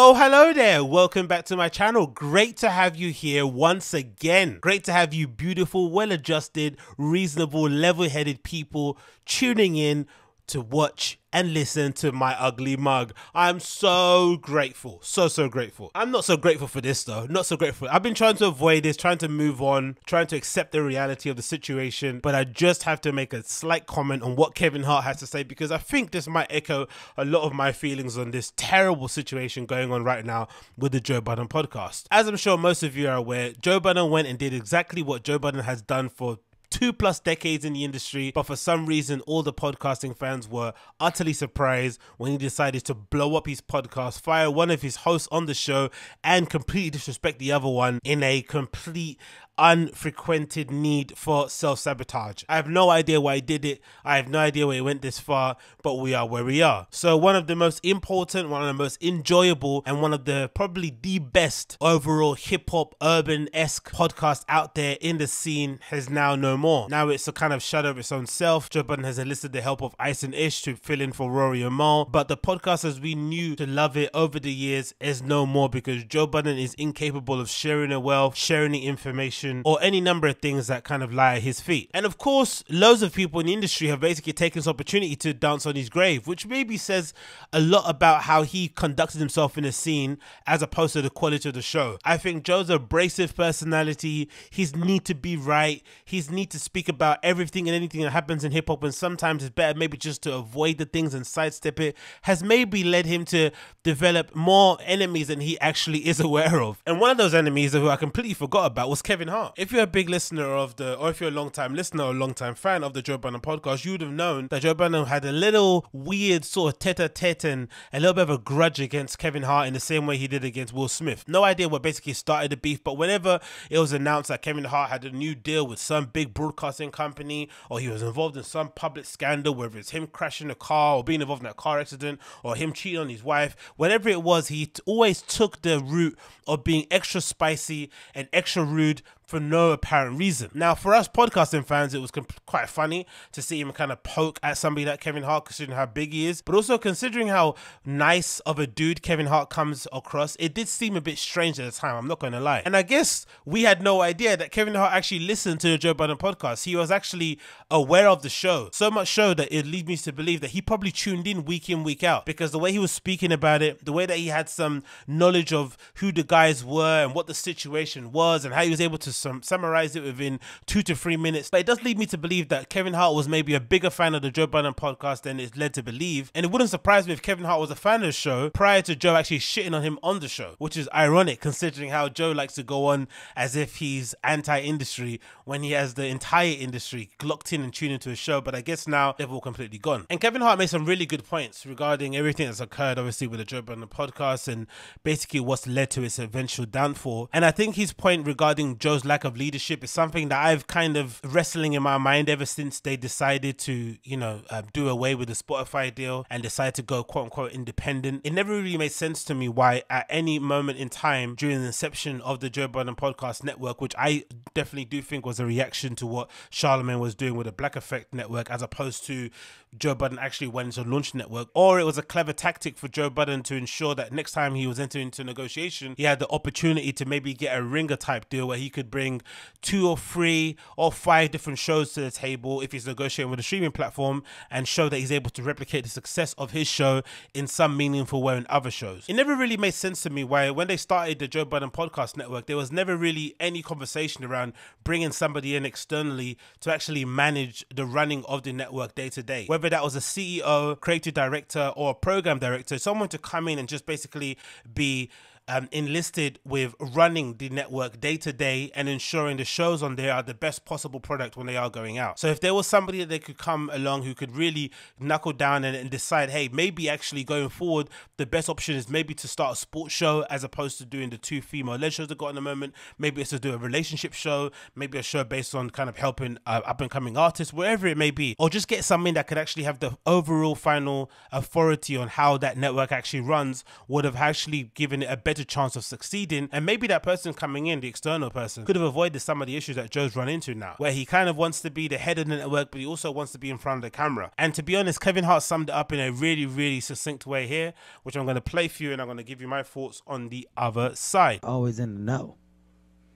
Oh, hello there. Welcome back to my channel. Great to have you here once again. Great to have you beautiful, well adjusted, reasonable, level headed people tuning in to watch and listen to my ugly mug. I'm so grateful. So, so grateful. I'm not so grateful for this though. Not so grateful. I've been trying to avoid this, trying to move on, trying to accept the reality of the situation. But I just have to make a slight comment on what Kevin Hart has to say because I think this might echo a lot of my feelings on this terrible situation going on right now with the Joe Budden podcast. As I'm sure most of you are aware, Joe Budden went and did exactly what Joe Budden has done for two plus decades in the industry, but for some reason, all the podcasting fans were utterly surprised when he decided to blow up his podcast, fire one of his hosts on the show, and completely disrespect the other one in a complete unfrequented need for self sabotage. I have no idea why he did it. I have no idea why he went this far, but we are where we are. So, one of the most important, one of the most enjoyable, and one of the probably the best overall hip hop urban esque podcast out there in the scene has now no more. Now it's a kind of shadow of its own self. Joe Budden has enlisted the help of Ice and Ish to fill in for Rory and Mal, but the podcast as we knew to love it over the years is no more because Joe Budden is incapable of sharing the wealth, sharing the information or any number of things that kind of lie at his feet. And of course, loads of people in the industry have basically taken this opportunity to dance on his grave, which maybe says a lot about how he conducted himself in the scene as opposed to the quality of the show. I think Joe's abrasive personality, his need to be right, his need to speak about everything and anything that happens in hip hop, and sometimes it's better maybe just to avoid the things and sidestep it, has maybe led him to develop more enemies than he actually is aware of. And one of those enemies who I completely forgot about was Kevin Hart. If you're a big listener of the, or if you're a long time listener or a long time fan of the Joe Budden podcast, you would have known that Joe Budden had a little weird sort of tete a tete and a little bit of a grudge against Kevin Hart in the same way he did against Will Smith. No idea what basically started the beef, but whenever it was announced that Kevin Hart had a new deal with some big broadcasting company or he was involved in some public scandal, whether it's him crashing a car or being involved in a car accident or him cheating on his wife, whatever it was, he always took the route of being extra spicy and extra rude for no apparent reason. Now, for us podcasting fans, it was quite funny to see him kind of poke at somebody like Kevin Hart, considering how big he is, but also considering how nice of a dude Kevin Hart comes across. It did seem a bit strange at the time, I'm not going to lie. And I guess we had no idea that Kevin Hart actually listened to the Joe Budden podcast. He was actually aware of the show, so much so that it leads me to believe that he probably tuned in week in, week out, because the way he was speaking about it, the way that he had some knowledge of who the guys were and what the situation was, and how he was able to sum summarize it within two to three minutes. But it does lead me to believe that Kevin Hart was maybe a bigger fan of the Joe Budden podcast than it's led to believe. And it wouldn't surprise me if Kevin Hart was a fan of the show prior to Joe actually shitting on him on the show, which is ironic considering how Joe likes to go on as if he's anti-industry when he has the entire industry locked in and tuned into his show. But I guess now they've all completely gone. And Kevin Hart made some really good points regarding everything that's occurred, obviously, with the Joe Budden podcast and basically what's led to its eventual downfall. And I think his point regarding Joe's lack of leadership is something that I've kind of wrestling in my mind ever since they decided to, you know, uh, do away with the Spotify deal and decide to go quote unquote independent. It never really made sense to me why at any moment in time during the inception of the Joe Budden Podcast Network, which I definitely do think was a reaction to what Charlemagne was doing with the Black Effect Network, as opposed to Joe Budden actually went to launch network, or it was a clever tactic for Joe Budden to ensure that next time he was entering into negotiation, he had the opportunity to maybe get a ringer type deal where he could bring two or three or five different shows to the table if he's negotiating with a streaming platform and show that he's able to replicate the success of his show in some meaningful way in other shows. It never really made sense to me why when they started the Joe Budden Podcast Network, there was never really any conversation around bringing somebody in externally to actually manage the running of the network day to day whether that was a CEO, creative director, or a program director, someone to come in and just basically be um, enlisted with running the network day to day and ensuring the shows on there are the best possible product when they are going out. So if there was somebody that they could come along who could really knuckle down and, and decide, hey, maybe actually going forward, the best option is maybe to start a sports show as opposed to doing the two female led shows they've got in the moment. Maybe it's to do a relationship show, maybe a show based on kind of helping uh, up and coming artists, wherever it may be, or just get something that could actually have the overall final authority on how that network actually runs would have actually given it a better better chance of succeeding. And maybe that person coming in, the external person, could have avoided some of the issues that Joe's run into now, where he kind of wants to be the head of the network, but he also wants to be in front of the camera. And to be honest, Kevin Hart summed it up in a really, really succinct way here, which I'm going to play for you and I'm going to give you my thoughts on the other side. Always in the know.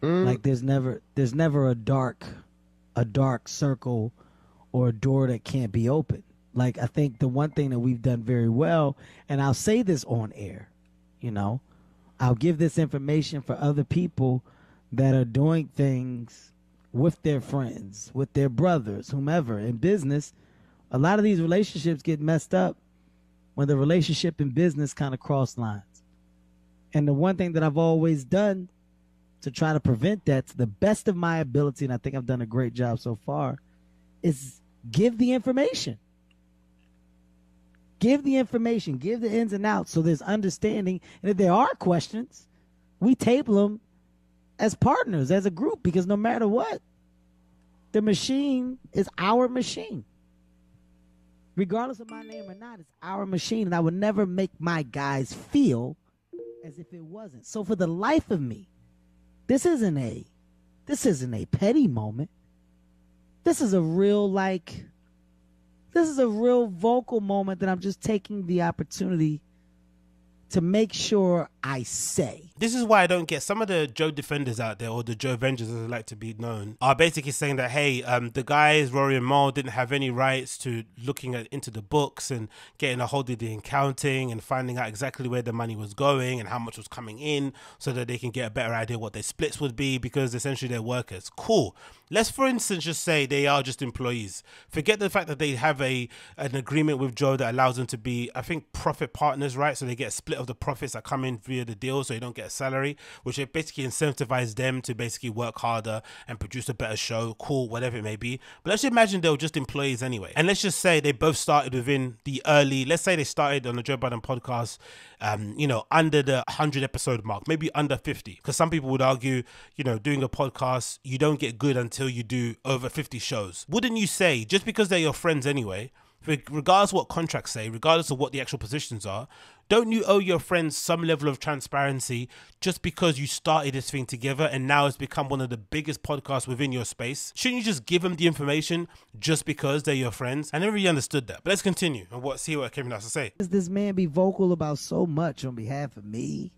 Mm. Like there's never there's never a dark a dark circle or a door that can't be opened. Like I think the one thing that we've done very well, and I'll say this on air, you know, I'll give this information for other people that are doing things with their friends, with their brothers, whomever in business. A lot of these relationships get messed up when the relationship and business kind of cross lines. And the one thing that I've always done to try to prevent that to the best of my ability, and I think I've done a great job so far, is give the information. Give the information, give the ins and outs so there's understanding. And if there are questions, we table them as partners, as a group, because no matter what, the machine is our machine. Regardless of my name or not, it's our machine. And I would never make my guys feel as if it wasn't. So for the life of me, this isn't a this isn't a petty moment. This is a real like this is a real vocal moment that I'm just taking the opportunity to make sure I say. This is why I don't get some of the Joe defenders out there, or the Joe Avengers as they like to be known, are basically saying that hey, um, the guys Rory and Mal didn't have any rights to looking at into the books and getting a hold of the accounting and finding out exactly where the money was going and how much was coming in, so that they can get a better idea what their splits would be because essentially they're workers. Cool. Let's, for instance, just say they are just employees. Forget the fact that they have a an agreement with Joe that allows them to be, I think, profit partners, right? So they get a split of the profits that come in via the deal, so you don't get a salary, which it basically incentivizes them to basically work harder and produce a better show, cool, whatever it may be. But let's imagine they were just employees anyway, and let's just say they both started within the early. Let's say they started on the Joe Budden podcast, um, you know, under the hundred episode mark, maybe under fifty, because some people would argue, you know, doing a podcast you don't get good until you do over fifty shows. Wouldn't you say just because they're your friends anyway? Regardless what contracts say, regardless of what the actual positions are, don't you owe your friends some level of transparency just because you started this thing together and now it's become one of the biggest podcasts within your space? Shouldn't you just give them the information just because they're your friends? I never really understood that. But let's continue and what see what Kevin has to say. Does this man be vocal about so much on behalf of me,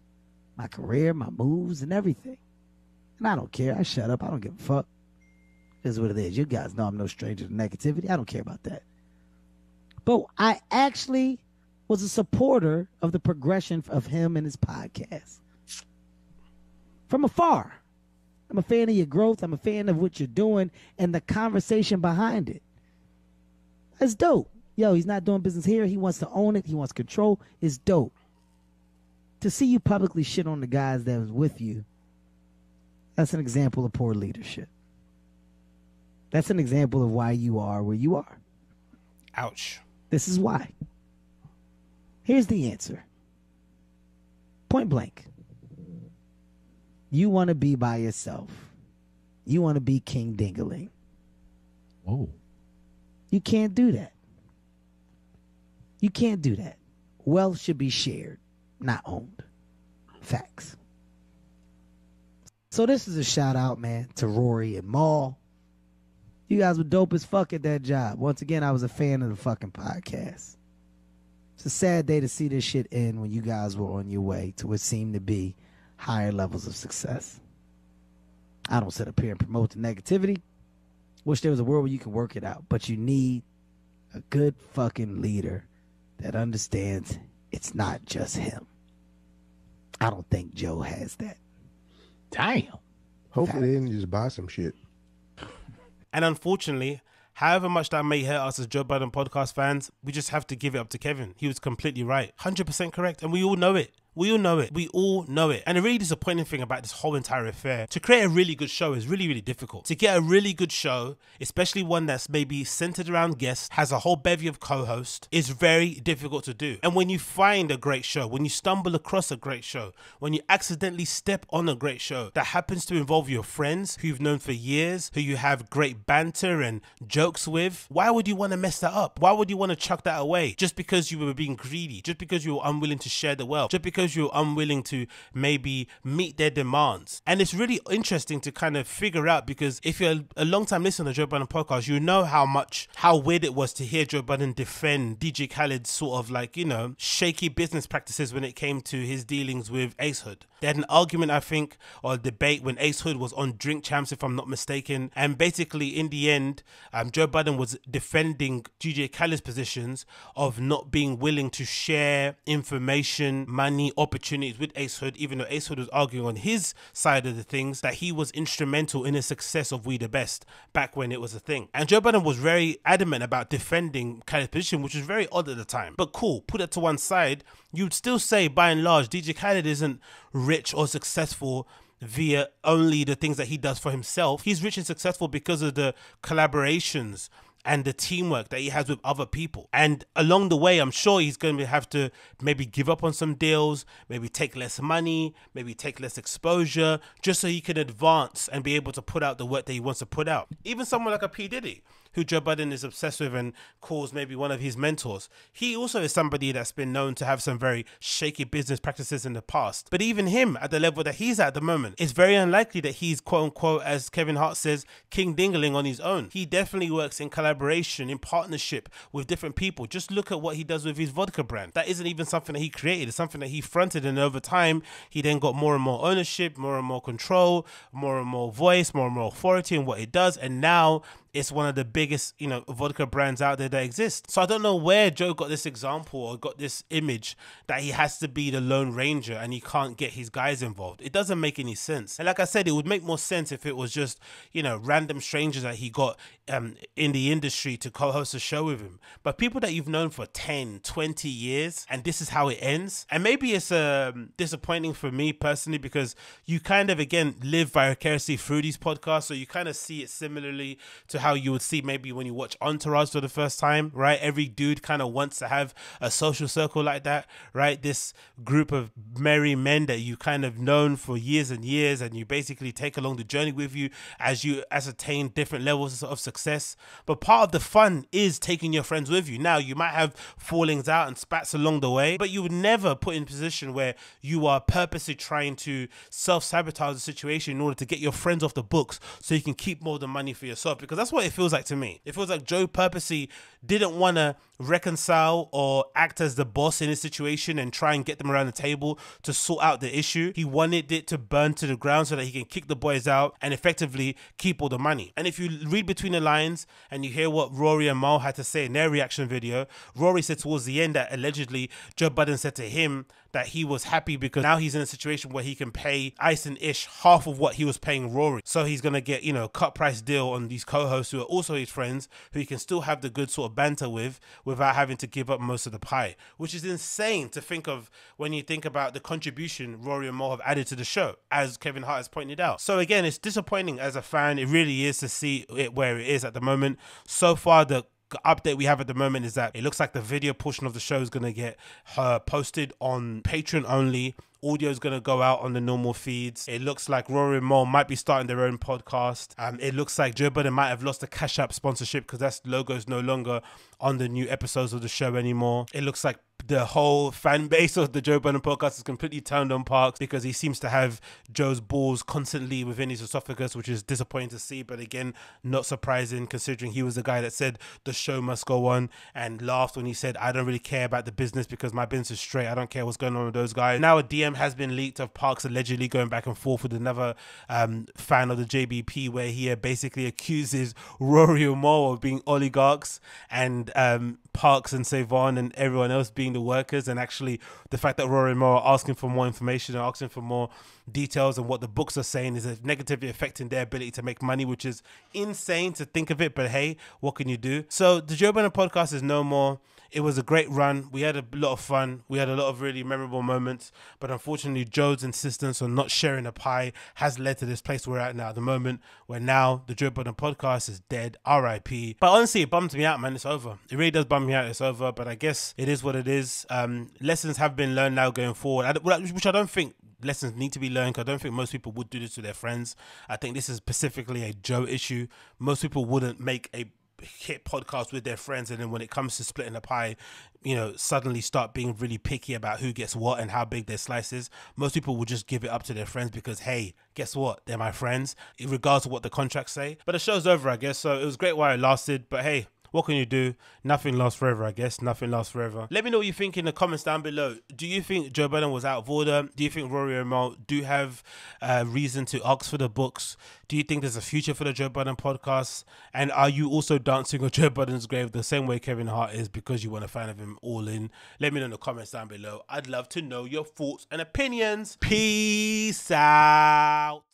my career, my moves, and everything? And I don't care. I shut up. I don't give a fuck. Is what it is. You guys know I'm no stranger to negativity. I don't care about that. But I actually was a supporter of the progression of him and his podcast from afar. I'm a fan of your growth. I'm a fan of what you're doing and the conversation behind it. That's dope. Yo, he's not doing business here. He wants to own it. He wants control. It's dope. To see you publicly shit on the guys that was with you, that's an example of poor leadership. That's an example of why you are where you are. Ouch. This is why. Here's the answer point blank. You want to be by yourself. You want to be King Dingaling. Whoa. You can't do that. You can't do that. Wealth should be shared, not owned. Facts. So this is a shout out, man, to Rory and Mal. You guys were dope as fuck at that job. Once again, I was a fan of the fucking podcast. It's a sad day to see this shit end when you guys were on your way to what seemed to be higher levels of success. I don't sit up here and promote the negativity. Wish there was a world where you can work it out, but you need a good fucking leader that understands it's not just him. I don't think Joe has that. Damn. Hopefully, they didn't just buy some shit. And unfortunately, however much that may hurt us as Joe Budden podcast fans, we just have to give it up to Kevin. He was completely right. 100% correct. And we all know it. We all know it. We all know it. And a really disappointing thing about this whole entire affair, to create a really good show is really, really difficult. To get a really good show, especially one that's maybe centered around guests, has a whole bevy of co-hosts, is very difficult to do. And when you find a great show, when you stumble across a great show, when you accidentally step on a great show that happens to involve your friends who you've known for years, who you have great banter and jokes with, why would you want to mess that up? Why would you want to chuck that away just because you were being greedy, just because you were unwilling to share the wealth, just because you're unwilling to maybe meet their demands. And it's really interesting to kind of figure out because if you're a long time listener to Joe Budden podcast, you know how much how weird it was to hear Joe Budden defend DJ Khaled's sort of like, you know, shaky business practices when it came to his dealings with Ace Hood. They had an argument, I think, or debate when Ace Hood was on Drink Champs, if I'm not mistaken. And basically, in the end, um, Joe Budden was defending DJ Khaled's positions of not being willing to share information, money, opportunities with Ace Hood, even though Ace Hood was arguing on his side of the things that he was instrumental in the success of We the Best back when it was a thing. And Joe Budden was very adamant about defending Khaled's position, which was very odd at the time. But cool, put it to one side, you'd still say by and large, DJ Khaled isn't rich or successful via only the things that he does for himself. He's rich and successful because of the collaborations and the teamwork that he has with other people. And along the way, I'm sure he's going to have to maybe give up on some deals, maybe take less money, maybe take less exposure, just so he can advance and be able to put out the work that he wants to put out. Even someone like a P. Diddy, who Joe Budden is obsessed with and calls maybe one of his mentors. He also is somebody that's been known to have some very shaky business practices in the past. But even him, at the level that he's at the moment, it's very unlikely that he's quote unquote, as Kevin Hart says, king dingling on his own. He definitely works in collaboration, in partnership with different people. Just look at what he does with his vodka brand. That isn't even something that he created, it's something that he fronted, and over time, he then got more and more ownership, more and more control, more and more voice, more and more authority in what he does. And now it's one of the biggest, you know, vodka brands out there that exist. So I don't know where Joe got this example or got this image that he has to be the Lone Ranger and he can't get his guys involved. It doesn't make any sense. And like I said, it would make more sense if it was just, you know, random strangers that he got um, in the industry to co-host a show with him. But people that you've known for 10, 20 years and this is how it ends. And maybe it's um, disappointing for me personally because you kind of, again, live vicariously through these podcasts. So you kind of see it similarly to how you would see maybe when you watch Entourage for the first time, right? Every dude kind of wants to have a social circle like that, right? This group of merry men that you kind of known for years and years, and you basically take along the journey with you as you ascertain different levels of success. But part of the fun is taking your friends with you. Now, you might have fallings out and spats along the way, but you would never put in a position where you are purposely trying to self sabotage the situation in order to get your friends off the books so you can keep more of the money for yourself because that's what it feels like to me. It feels like Joe purposely didn't want to reconcile or act as the boss in a situation and try and get them around the table to sort out the issue. He wanted it to burn to the ground so that he can kick the boys out and effectively keep all the money. And if you read between the lines and you hear what Rory and Mal had to say in their reaction video, Rory said towards the end that allegedly Joe Budden said to him that he was happy because now he's in a situation where he can pay Ice and Ish half of what he was paying Rory. So he's gonna get, you know, cut price deal on these co-hosts who are also his friends, who he can still have the good sort of banter with without having to give up most of the pie. Which is insane to think of when you think about the contribution Rory and Mal have added to the show, as Kevin Hart has pointed out. So again, it's disappointing as a fan. It really is to see it where it is at the moment. So far, the update we have at the moment is that it looks like the video portion of the show is going to get uh, posted on Patreon only. Audio is going to go out on the normal feeds. It looks like Rory and might be starting their own podcast. Um, it looks like Joe Budden might have lost the Cash App sponsorship because that logo is no longer on the new episodes of the show anymore. It looks like the whole fan base of the Joe Budden podcast is completely turned on Parks because he seems to have Joe's balls constantly within his esophagus, which is disappointing to see. But again, not surprising considering he was the guy that said the show must go on and laughed when he said, I don't really care about the business because my business is straight. I don't care what's going on with those guys. Now a DM has been leaked of Parks allegedly going back and forth with another um, fan of the JBP where he basically accuses Rory Mal of being oligarchs and um, Parks and Savon and everyone else being the workers, and actually the fact that Rory Moore asking for more information and asking for more details and what the books are saying is negatively affecting their ability to make money, which is insane to think of it. But hey, what can you do? So the Joe Budden podcast is no more. It was a great run. We had a lot of fun. We had a lot of really memorable moments. But unfortunately, Joe's insistence on not sharing a pie has led to this place we're at now at the moment, where now the Joe Budden podcast is dead. R.I.P. But honestly, it bums me out, man. It's over. It really does bum me out. It's over. But I guess it is what it is. Um, lessons have been learned now going forward, which I don't think lessons need to be learned. I don't think most people would do this to their friends. I think this is specifically a Joe issue. Most people wouldn't make a hit podcast with their friends, and then when it comes to splitting the pie, you know, suddenly start being really picky about who gets what and how big their slice is. Most people will just give it up to their friends because, hey, guess what? They're my friends, regardless of what the contracts say. But the show's over, I guess. So it was great while it lasted. But hey, what can you do? Nothing lasts forever, I guess. Nothing lasts forever. Let me know what you think in the comments down below. Do you think Joe Budden was out of order? Do you think Rory Mal do have uh, reason to ask for the books? Do you think there's a future for the Joe Budden podcast? And are you also dancing on Joe Budden's grave the same way Kevin Hart is because you want a fan of him all in? Let me know in the comments down below. I'd love to know your thoughts and opinions. Peace out.